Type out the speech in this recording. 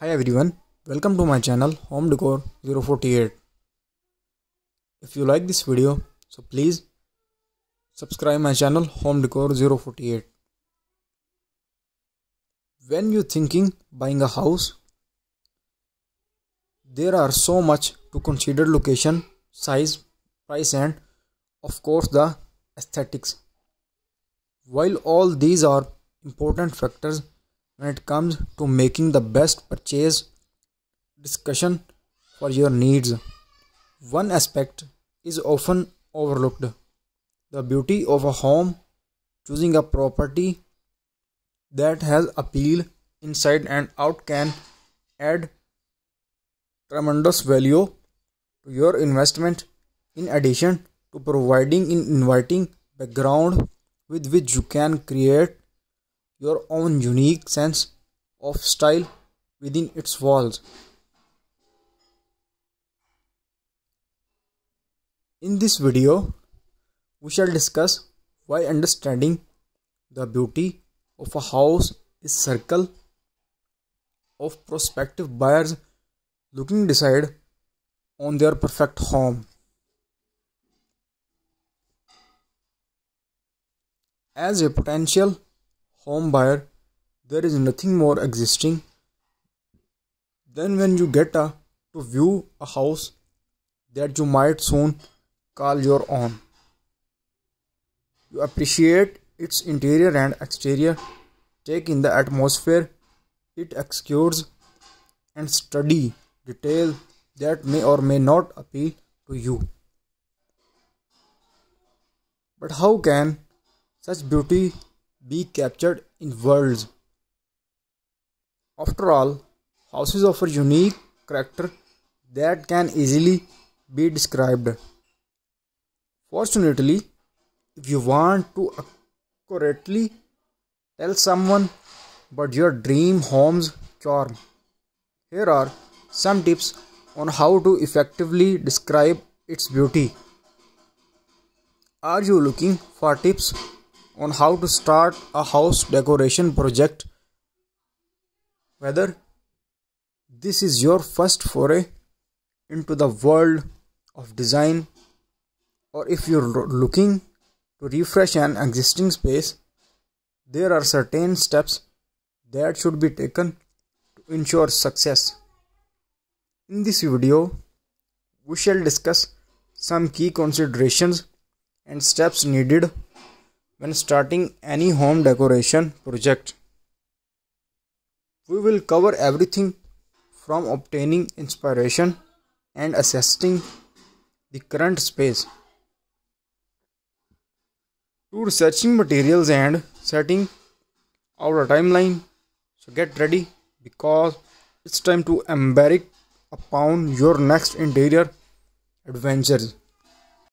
Hi everyone, welcome to my channel Home Decor 048. If you like this video, so please subscribe my channel Home Decor 048. When you thinking buying a house, there are so much to consider location, size, price and of course the aesthetics. While all these are important factors when it comes to making the best purchase discussion for your needs. One aspect is often overlooked the beauty of a home, choosing a property that has appeal inside and out can add tremendous value to your investment in addition to providing an inviting background with which you can create your own unique sense of style within its walls. In this video, we shall discuss why understanding the beauty of a house is circle of prospective buyers looking decide on their perfect home. As a potential home buyer, there is nothing more existing than when you get a, to view a house that you might soon call your own. You appreciate its interior and exterior, take in the atmosphere it executes, and study detail that may or may not appeal to you. But how can such beauty be captured in words. After all, houses offer unique character that can easily be described. Fortunately, if you want to accurately tell someone about your dream home's charm, here are some tips on how to effectively describe its beauty. Are you looking for tips on how to start a house decoration project. Whether this is your first foray into the world of design or if you're looking to refresh an existing space, there are certain steps that should be taken to ensure success. In this video, we shall discuss some key considerations and steps needed when starting any home decoration project. We will cover everything from obtaining inspiration and assessing the current space to researching materials and setting our timeline. So get ready because it's time to embark upon your next interior adventures.